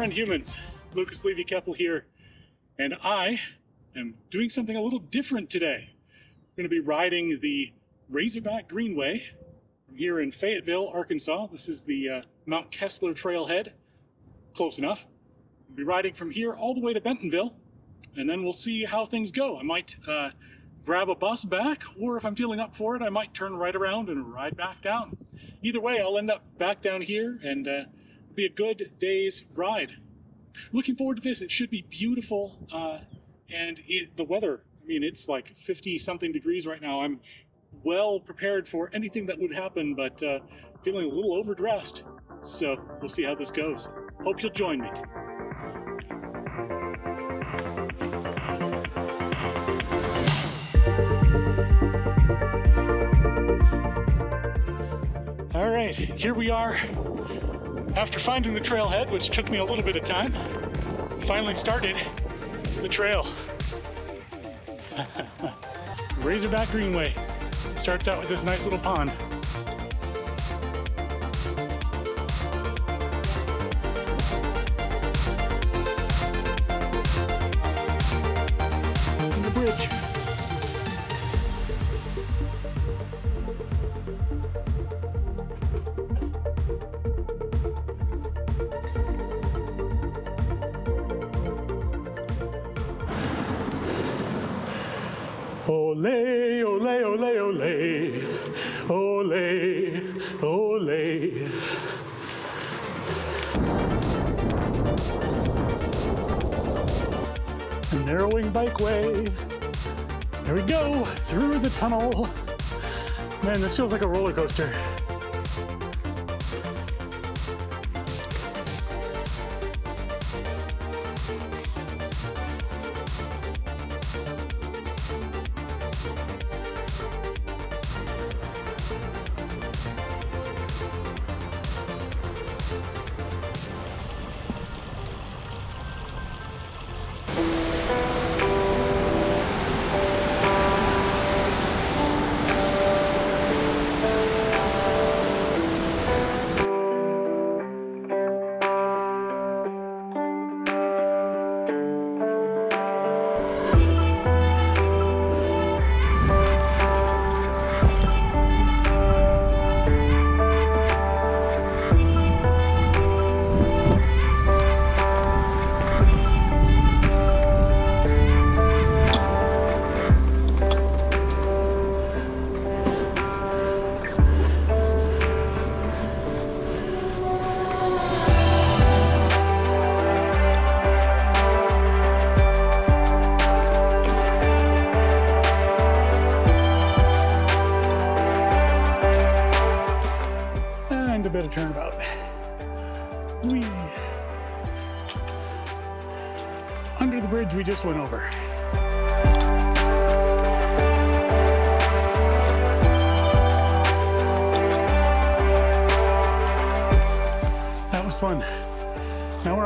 friend humans, Lucus Levy Keppel here, and I am doing something a little different today. I'm going to be riding the Razorback Greenway from here in Fayetteville, Arkansas. This is the uh, Mount Kessler Trailhead, close enough. I'll be riding from here all the way to Bentonville, and then we'll see how things go. I might uh, grab a bus back, or if I'm feeling up for it, I might turn right around and ride back down. Either way, I'll end up back down here and uh, be a good day's ride. Looking forward to this. It should be beautiful, uh, and it, the weather. I mean, it's like 50 something degrees right now. I'm well prepared for anything that would happen, but uh, feeling a little overdressed. So we'll see how this goes. Hope you'll join me. All right, here we are. After finding the trailhead, which took me a little bit of time, finally started the trail. Razorback Greenway starts out with this nice little pond. Ole, ole, ole, ole, ole, ole. Narrowing bikeway. There we go, through the tunnel. Man, this feels like a roller coaster.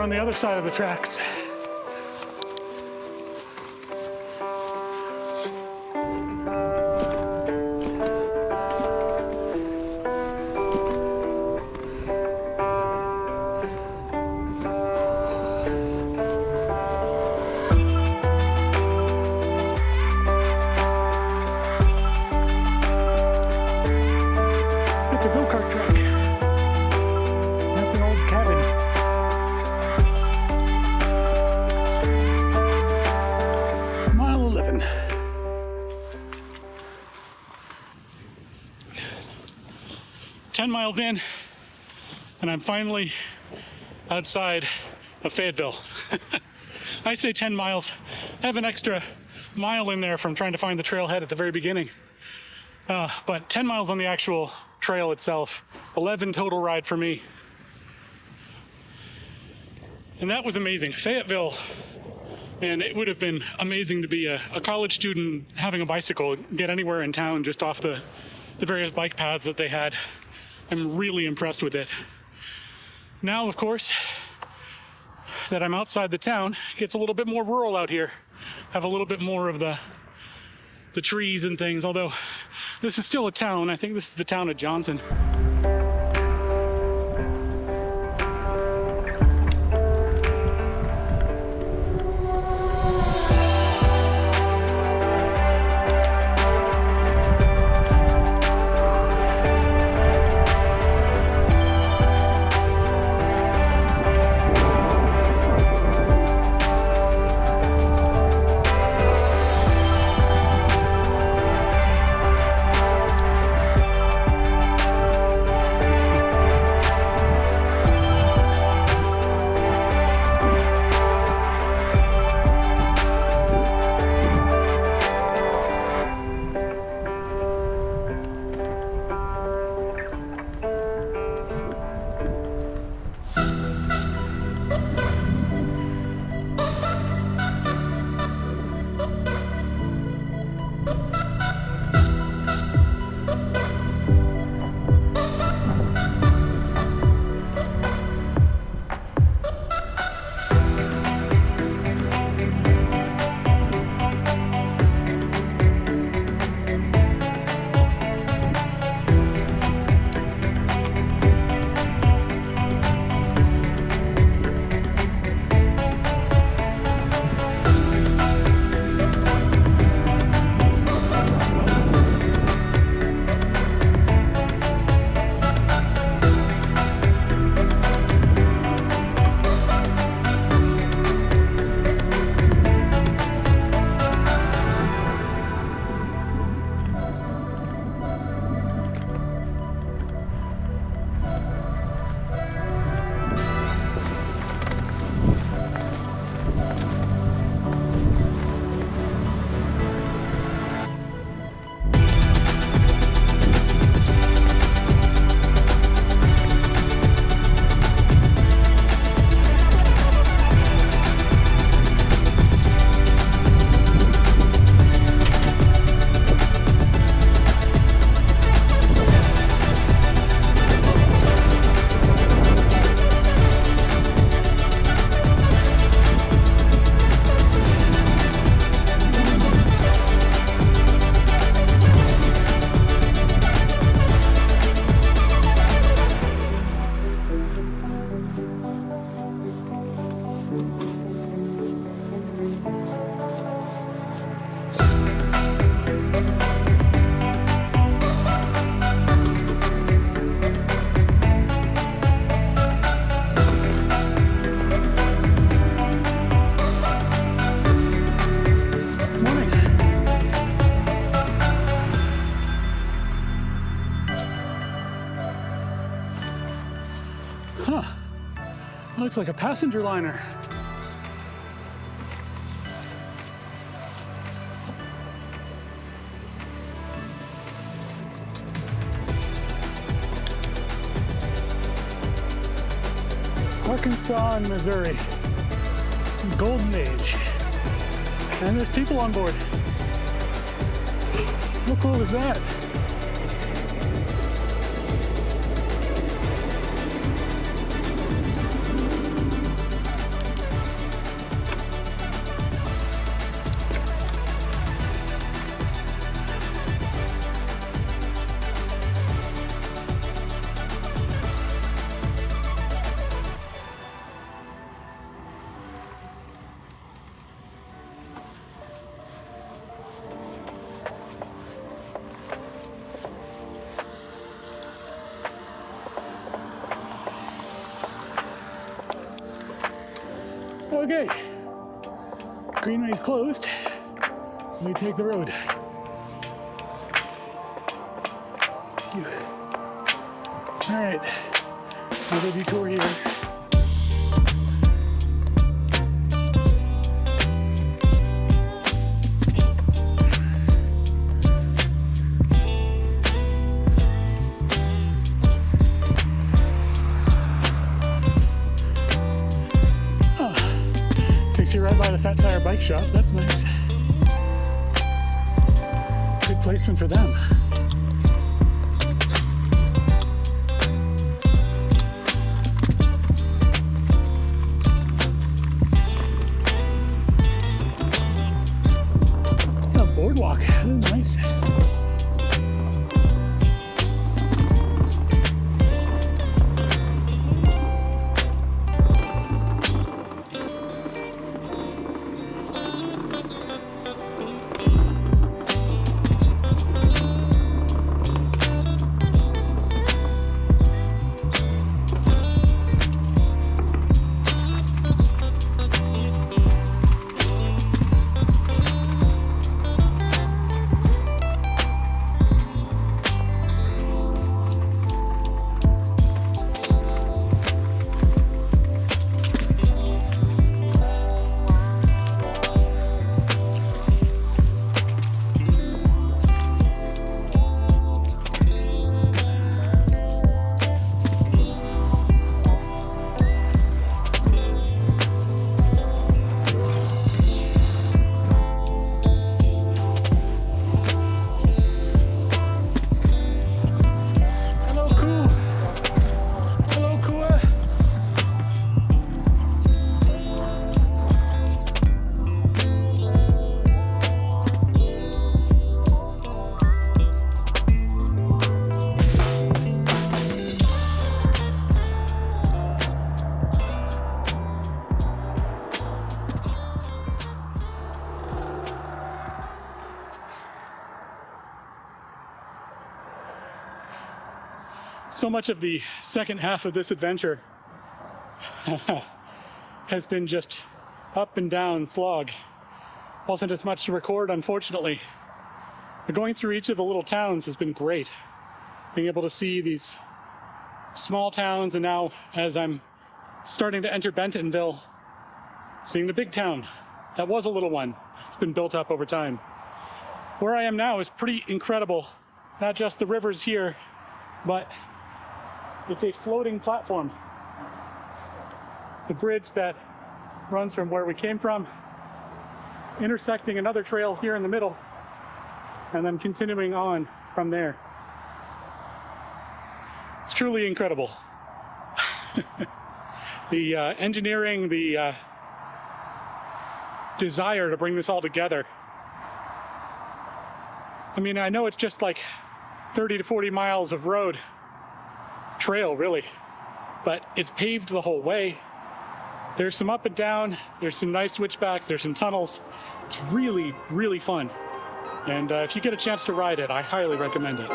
On the other side of the tracks. Miles in, and I'm finally outside of Fayetteville. I say 10 miles. I have an extra mile in there from trying to find the trailhead at the very beginning. Uh, but 10 miles on the actual trail itself, 11 total ride for me. And that was amazing. Fayetteville, man, it would have been amazing to be a, a college student having a bicycle, get anywhere in town just off the, the various bike paths that they had. I'm really impressed with it. Now, of course, that I'm outside the town, gets a little bit more rural out here. Have a little bit more of the the trees and things, although this is still a town. I think this is the town of Johnson. Looks like a passenger liner. Arkansas and Missouri. Golden Age. And there's people on board. How cool is that? Okay. Greenway's closed, so we take the road. Thank you. All right, another detour Shop. That's nice. Good placement for them. Much of the second half of this adventure has been just up and down slog. Wasn't as much to record, unfortunately. But going through each of the little towns has been great. Being able to see these small towns, and now as I'm starting to enter Bentonville, seeing the big town. That was a little one. It's been built up over time. Where I am now is pretty incredible. Not just the rivers here, but it's a floating platform. The bridge that runs from where we came from, intersecting another trail here in the middle, and then continuing on from there. It's truly incredible. the uh, engineering, the uh, desire to bring this all together. I mean, I know it's just like 30 to 40 miles of road, trail really, but it's paved the whole way. There's some up and down, there's some nice switchbacks, there's some tunnels. It's really, really fun. And uh, if you get a chance to ride it, I highly recommend it.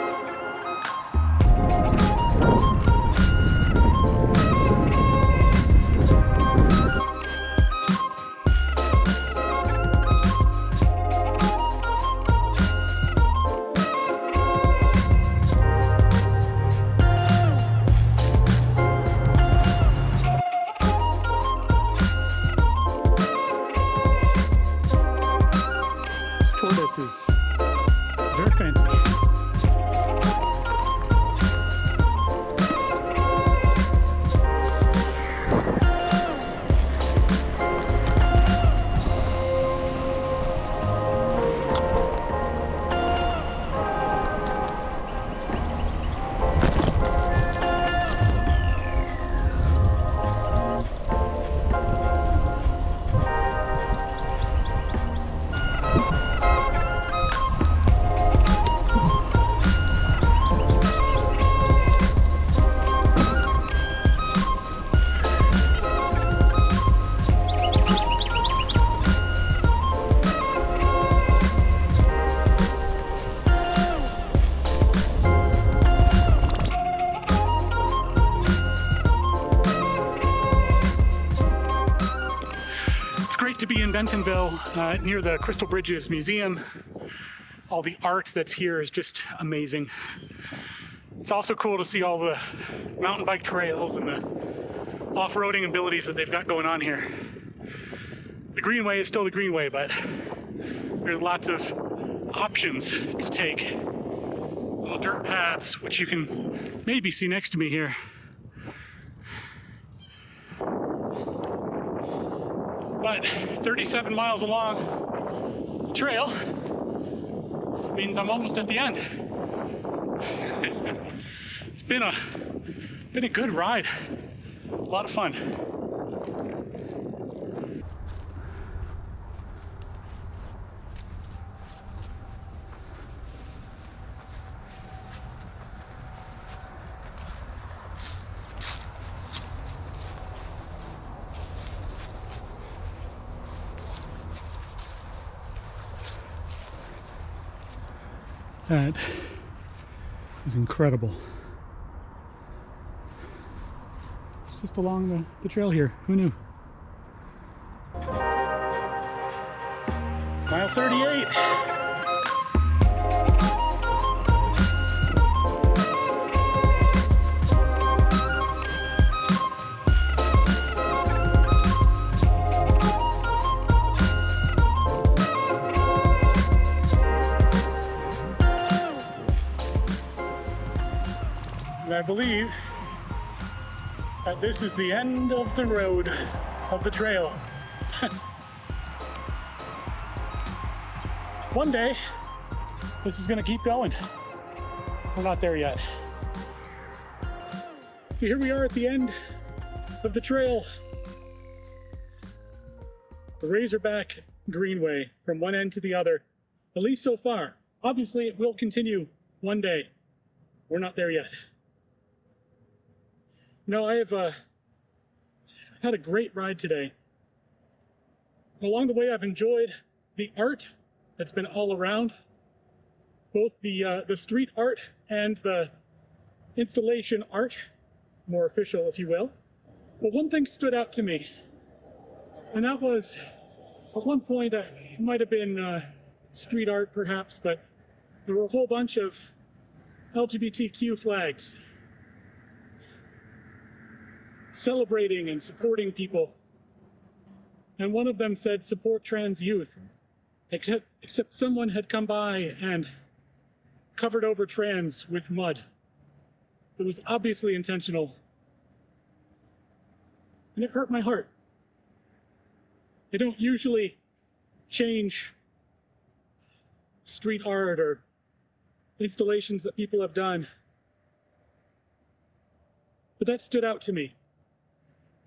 Uh, near the Crystal Bridges Museum. All the art that's here is just amazing. It's also cool to see all the mountain bike trails and the off roading abilities that they've got going on here. The Greenway is still the Greenway, but there's lots of options to take. Little dirt paths, which you can maybe see next to me here. But 37 miles along trail means I'm almost at the end. it's been a been a good ride. A lot of fun. That is incredible. It's just along the, the trail here. Who knew? Mile 38. I believe that this is the end of the road of the trail. One day, this is gonna keep going. We're not there yet. So here we are at the end of the trail. The Razorback Greenway from one end to the other, at least so far. Obviously, it will continue one day. We're not there yet. No, I have uh, had a great ride today. Along the way, I've enjoyed the art that's been all around, both the uh, the street art and the installation art, more official, if you will. But one thing stood out to me, and that was at one point uh, it might have been uh, street art, perhaps, but there were a whole bunch of LGBTQ flags celebrating and supporting people. And one of them said, support trans youth. Except, except someone had come by and covered over trans with mud. It was obviously intentional. And it hurt my heart. I don't usually change street art or installations that people have done. But that stood out to me.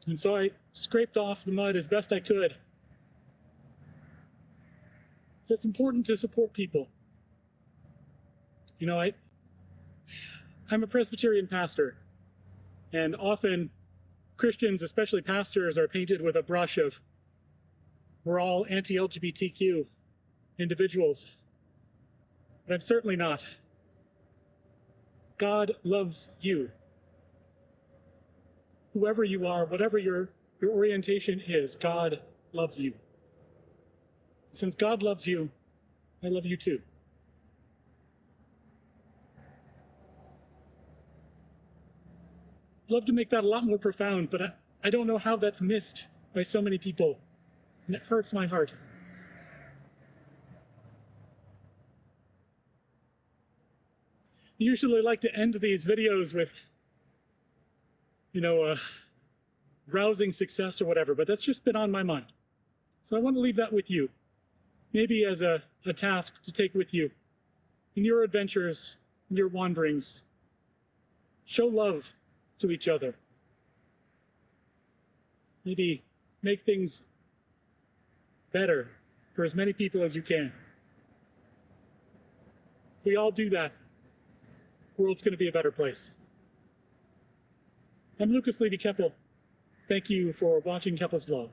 And so I scraped off the mud as best I could. So it's important to support people. You know, I I'm a Presbyterian pastor, and often Christians, especially pastors, are painted with a brush of we're all anti-LGBTQ individuals. But I'm certainly not. God loves you whoever you are, whatever your, your orientation is, God loves you. Since God loves you, I love you too. Love to make that a lot more profound, but I, I don't know how that's missed by so many people, and it hurts my heart. usually like to end these videos with you know, uh, rousing success or whatever, but that's just been on my mind. So I want to leave that with you, maybe as a, a task to take with you in your adventures, in your wanderings. Show love to each other. Maybe make things better for as many people as you can. If we all do that, the world's going to be a better place. I'm Lucus Levy Keppel. Thank you for watching Keppel's Vlog.